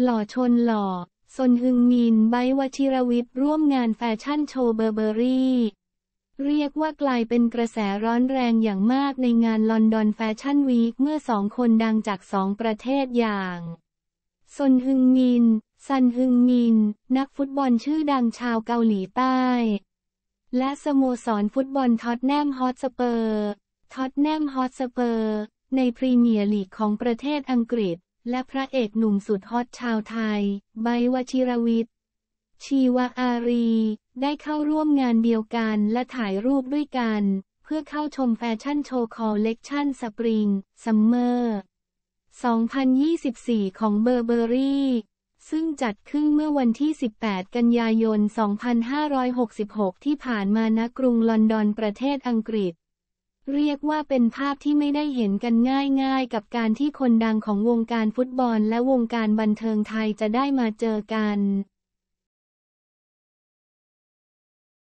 หล่อชนหล่อซนฮึงมินไบร์ทวชิรวิชญ์ร่วมงานแฟชั่นโชว์เบอร์เบอรี่ เรียกว่ากลายเป็นกระแสร้อนแรงอย่างมากในงานลอนดอนแฟชั่นวีคเมื่อสองคนดังจากสองประเทศอย่างซนฮึงมิน ซันฮึงมิน นักฟุตบอลชื่อดังชาวเกาหลีใต้ และสโมสรฟุตบอลท็อตแนมฮอตสเปอร์ ท็อตแนมฮอตสเปอร์ ในพรีเมียร์ลีกของประเทศอังกฤษ และพระเอกหนุ่มสุดฮอตชาวไทย ไบร์ทวชิรวิชญ์ ชีวอารี ได้เข้าร่วมงานเดียวกันและถ่ายรูปด้วยกัน เพื่อเข้าชมแฟชั่นโชว์คอลเลกชัน Spring Summer 2024 ของเบอร์เบอรี่ ซึ่งจัดขึ้นเมื่อวันที่ 18 กันยายน 2566 ที่ผ่านมาณกรุงลอนดอนประเทศอังกฤษ เรียกว่าเป็นภาพที่ไม่ได้เห็นกันง่ายๆ กับการที่คนดังของวงการฟุตบอลและวงการบันเทิงไทยจะได้มาเจอกัน